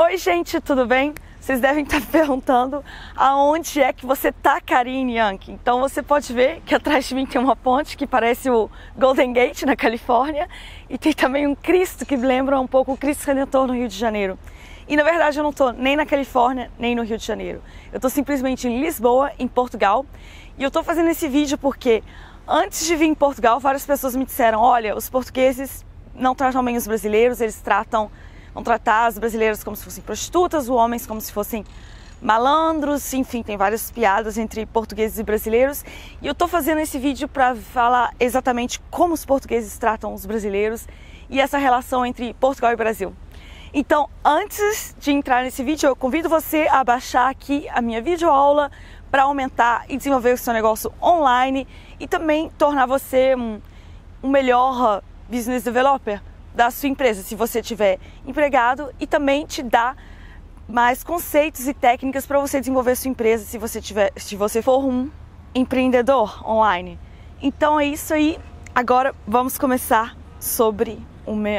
Oi, gente, tudo bem? Vocês devem estar perguntando aonde é que você tá, Karine Yankee. Então você pode ver que atrás de mim tem uma ponte que parece o Golden Gate na Califórnia e tem também um Cristo que lembra um pouco o Cristo Redentor no Rio de Janeiro. E na verdade eu não estou nem na Califórnia nem no Rio de Janeiro. Eu estou simplesmente em Lisboa, em Portugal. E eu estou fazendo esse vídeo porque antes de vir em Portugal, várias pessoas me disseram: olha, os portugueses não tratam bem os brasileiros, eles tratam vão tratar as brasileiras como se fossem prostitutas, os homens como se fossem malandros, enfim, tem várias piadas entre portugueses e brasileiros. E eu tô fazendo esse vídeo para falar exatamente como os portugueses tratam os brasileiros e essa relação entre Portugal e Brasil. Então, antes de entrar nesse vídeo, eu convido você a baixar aqui a minha videoaula para aumentar e desenvolver o seu negócio online e também tornar você um, um melhor business developer da sua empresa, se você tiver empregado, e também te dá mais conceitos e técnicas para você desenvolver sua empresa, se você tiver, se você for um empreendedor online. Então é isso aí. Agora vamos começar sobre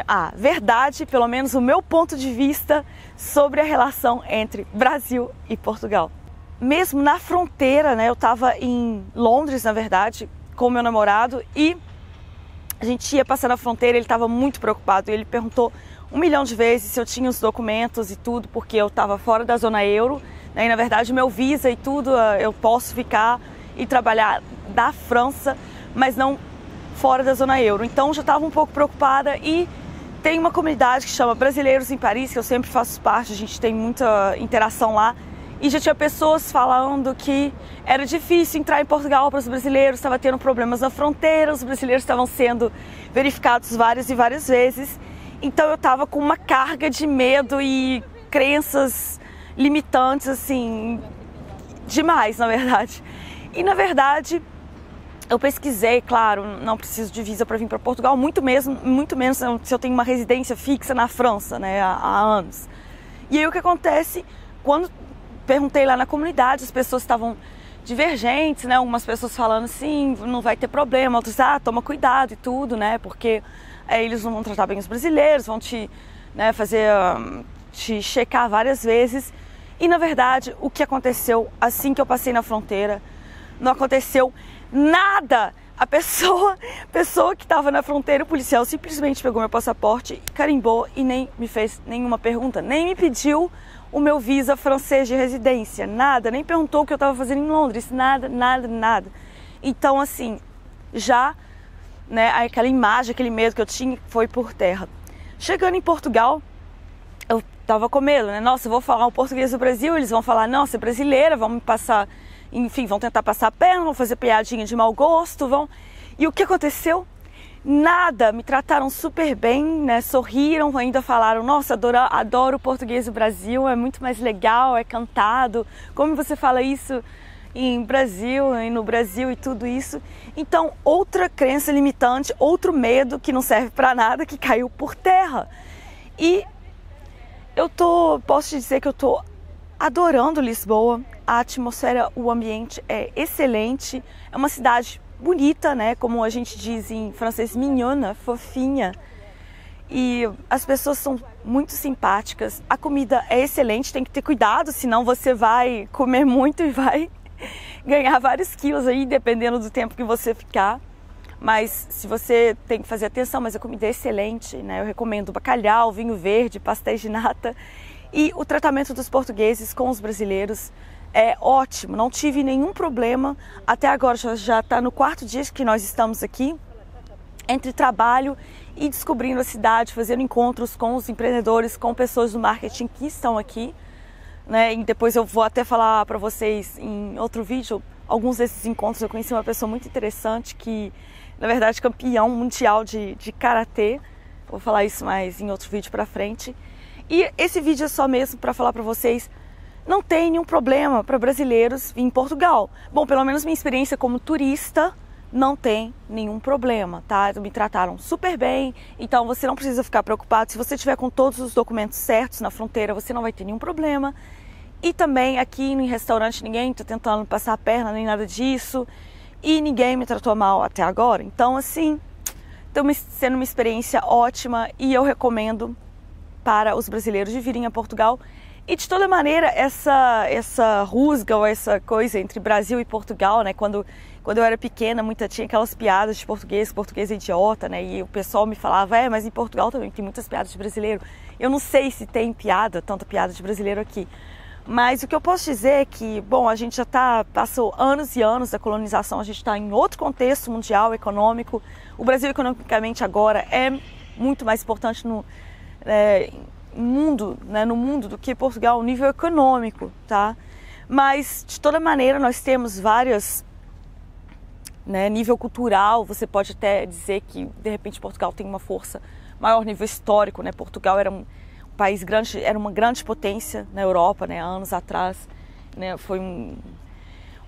a verdade, pelo menos o meu ponto de vista sobre a relação entre Brasil e Portugal. Mesmo na fronteira, né? Eu estava em Londres, na verdade, com meu namorado e a gente ia passar na fronteira, ele estava muito preocupado. Ele perguntou um milhão de vezes se eu tinha os documentos e tudo, porque eu estava fora da zona euro. Né? E na verdade, meu visa e tudo, eh, eu posso ficar e trabalhar da França, mas não fora da zona euro. Então já estava um pouco preocupada e tem uma comunidade que chama Brasileiros em Paris, que eu sempre faço parte, a gente tem muita interação lá. E já tinha pessoas falando que era difícil entrar em Portugal para os brasileiros, estava tendo problemas na fronteira, os brasileiros estavam sendo verificados várias e várias vezes. Então eu estava com uma carga de medo e crenças limitantes, assim, demais, na verdade. E na verdade, eu pesquisei, claro, não preciso de visa para vir para Portugal, muito mesmo, muito menos se eu tenho uma residência fixa na França, né, há, há anos. E aí o que acontece quando perguntei lá na comunidade, as pessoas estavam divergentes, né? Algumas pessoas falando sim, não vai ter problema, outros, ah, toma cuidado e tudo, né? Porque é, eles não vão tratar bem os brasileiros, vão te né, fazer, um, te checar várias vezes. E na verdade, o que aconteceu assim que eu passei na fronteira, não aconteceu nada. A pessoa, pessoa que estava na fronteira, o policial simplesmente pegou meu passaporte, carimbou e nem me fez nenhuma pergunta, nem me pediu o meu visa francês de residência, nada, nem perguntou o que eu estava fazendo em Londres, nada, nada, nada. Então, assim, já, né, aquela imagem, aquele medo que eu tinha foi por terra. Chegando em Portugal, eu tava com medo, né? Nossa, vou falar o português do Brasil, eles vão falar, você é brasileira, vão me passar, enfim, vão tentar passar a perna, vão fazer piadinha de mau gosto, vão. E o que aconteceu? Nada, me trataram super bem, né? Sorriram, ainda falaram: Nossa, adoro, adoro o português do Brasil, é muito mais legal, é cantado. Como você fala isso em Brasil e no Brasil e tudo isso? Então, outra crença limitante, outro medo que não serve para nada, que caiu por terra. E eu tô, posso te dizer que eu tô adorando Lisboa. A atmosfera, o ambiente é excelente. É uma cidade bonita, né? Como a gente diz em francês, mignona, fofinha. E as pessoas são muito simpáticas. A comida é excelente, tem que ter cuidado, senão você vai comer muito e vai ganhar vários quilos aí, dependendo do tempo que você ficar. Mas se você tem que fazer atenção, mas a comida é excelente, né? Eu recomendo bacalhau, vinho verde, pastéis de nata. E o tratamento dos portugueses com os brasileiros é ótimo, não tive nenhum problema. Até agora já está no quarto dia que nós estamos aqui, entre trabalho e descobrindo a cidade, fazendo encontros com os empreendedores, com pessoas do marketing que estão aqui. Né? E depois eu vou até falar para vocês em outro vídeo alguns desses encontros. Eu conheci uma pessoa muito interessante que, na verdade, campeão mundial de, de karatê. Vou falar isso mais em outro vídeo para frente. E esse vídeo é só mesmo para falar para vocês não tem nenhum problema para brasileiros em Portugal. Bom, pelo menos minha experiência como turista não tem nenhum problema, tá? Me trataram super bem, então você não precisa ficar preocupado. Se você tiver com todos os documentos certos na fronteira, você não vai ter nenhum problema. E também aqui no restaurante ninguém está tentando passar a perna nem nada disso. E ninguém me tratou mal até agora. Então, assim, está sendo uma experiência ótima e eu recomendo para os brasileiros de virem a Portugal. E de toda maneira, essa, essa rusga ou essa coisa entre Brasil e Portugal, né? Quando, quando eu era pequena, muita tinha aquelas piadas de português, português é idiota, né? E o pessoal me falava, é, mas em Portugal também tem muitas piadas de brasileiro. Eu não sei se tem piada, tanta piada de brasileiro aqui. Mas o que eu posso dizer é que, bom, a gente já tá, passou anos e anos da colonização, a gente está em outro contexto mundial, econômico. O Brasil, economicamente, agora é muito mais importante no é, mundo, né, no mundo do que Portugal, nível econômico, tá? Mas, de toda maneira, nós temos várias né, nível cultural, você pode até dizer que de repente Portugal tem uma força maior nível histórico, né? Portugal era um país grande, era uma grande potência na Europa, né? Anos atrás, né? Foi um,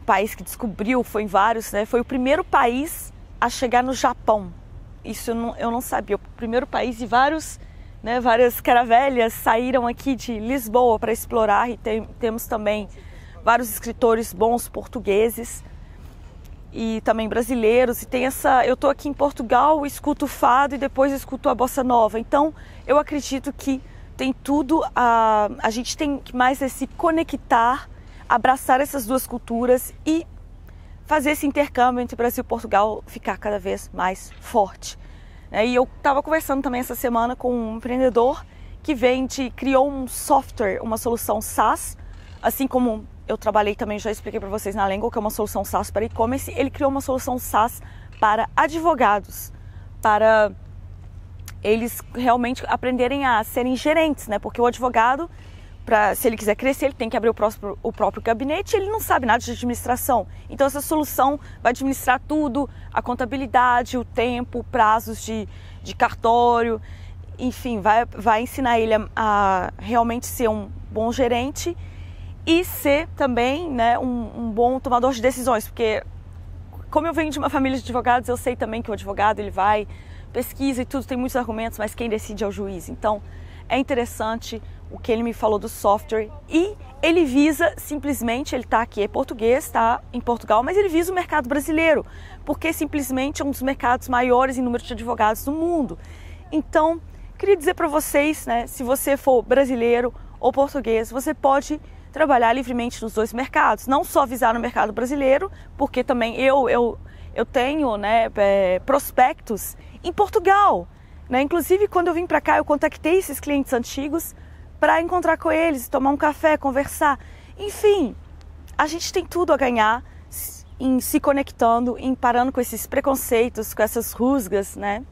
país que descobriu, foi em vários, né? Foi o primeiro país a chegar no Japão. Isso eu não, eu não sabia. O primeiro país e vários, né? Várias caravelhas saíram aqui de Lisboa para explorar e tem, temos também vários escritores bons portugueses e também brasileiros e tem essa eu tô aqui em Portugal escuto o fado e depois escuto a bossa nova então eu acredito que tem tudo a a gente tem que mais é se conectar abraçar essas duas culturas e fazer esse intercâmbio entre Brasil e Portugal ficar cada vez mais forte? E eu estava conversando também essa semana com um empreendedor que vende criou um software uma solução SaaS assim como eu trabalhei também, já expliquei para vocês na Lengo, que é uma solução SaaS para e-commerce. Ele criou uma solução SaaS para advogados, para eles realmente aprenderem a serem gerentes, né? Porque o advogado, se ele quiser crescer, ele tem que abrir o, próprio, o próprio gabinete, ele não sabe nada de administração. Então essa solução vai administrar tudo, a contabilidade, o tempo, prazos de, de cartório, enfim, vai, vai ensinar ele a, a realmente ser um bom gerente e ser também né, um, um, bom tomador de decisões, porque como eu venho de uma família de advogados, eu sei também que o advogado ele vai pesquisa e tudo tem muitos argumentos, mas quem decide é o juiz. Então é interessante o que ele me falou do software e ele visa simplesmente, ele está aqui, é português, está em Portugal, mas ele visa o mercado brasileiro, porque simplesmente é um dos mercados maiores em número de advogados do mundo. Então, queria dizer para vocês, né, se você for brasileiro ou português, você pode trabalhar livremente nos dois mercados, não só visar no mercado brasileiro, porque também eu eu, eu tenho né, é, prospectos em Portugal. Né? Inclusive, quando eu vim para cá, eu contactei esses clientes antigos para encontrar com eles, tomar um café, conversar. Enfim, a gente tem tudo a ganhar em se conectando, em parando com esses preconceitos, com essas rusgas, né?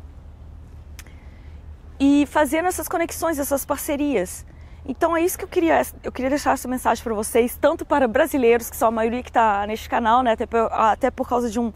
E fazendo essas conexões, essas parcerias. Então é isso que eu queria, eu queria deixar essa mensagem para vocês, tanto para brasileiros, que são a maioria que está neste canal, né, até por, até por causa de um,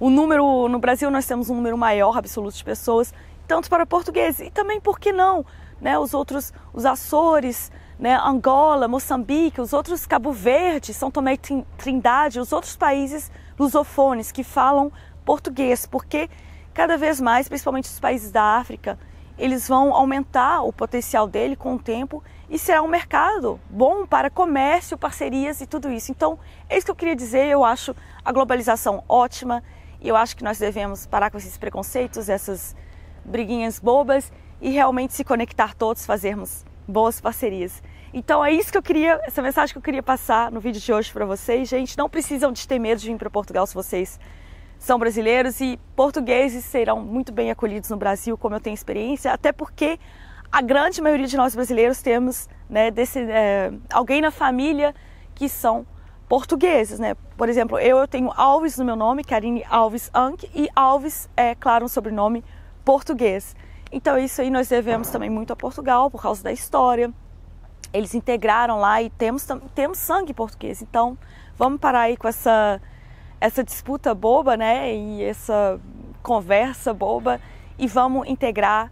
um número, no Brasil nós temos um número maior absoluto de pessoas, tanto para portugueses, e também, por que não, né, os outros, os Açores, né, Angola, Moçambique, os outros Cabo Verde, São Tomé e Trindade, os outros países lusofones que falam português, porque cada vez mais, principalmente os países da África, eles vão aumentar o potencial dele com o tempo e será um mercado bom para comércio, parcerias e tudo isso. Então, é isso que eu queria dizer. Eu acho a globalização ótima e eu acho que nós devemos parar com esses preconceitos, essas briguinhas bobas e realmente se conectar todos, fazermos boas parcerias. Então é isso que eu queria, essa mensagem que eu queria passar no vídeo de hoje para vocês. Gente, não precisam de ter medo de vir para Portugal se vocês são brasileiros e portugueses serão muito bem acolhidos no Brasil, como eu tenho experiência, até porque a grande maioria de nós brasileiros temos né, desse, é, alguém na família que são portugueses, né? Por exemplo, eu, eu tenho Alves no meu nome, Karine Alves Ank, e Alves é, claro, um sobrenome português. Então isso aí nós devemos também muito a Portugal por causa da história. Eles integraram lá e temos, temos sangue português. Então vamos parar aí com essa essa disputa boba, né? E essa conversa boba e vamos integrar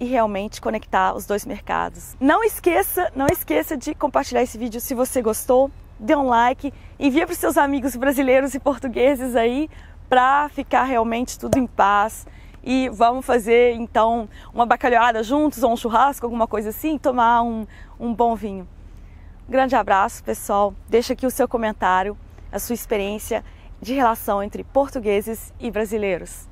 e realmente conectar os dois mercados. Não esqueça, não esqueça de compartilhar esse vídeo se você gostou, dê um like, envia para os seus amigos brasileiros e portugueses aí para ficar realmente tudo em paz e vamos fazer então uma bacalhada juntos ou um churrasco, alguma coisa assim, tomar um, um bom vinho. Um grande abraço, pessoal. Deixa aqui o seu comentário, a sua experiência de relação entre portugueses e brasileiros.